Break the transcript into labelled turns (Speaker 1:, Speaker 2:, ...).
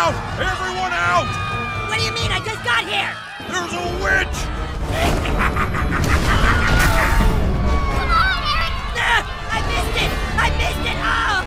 Speaker 1: out! Everyone out!
Speaker 2: What do you mean? I just got here!
Speaker 1: There's a!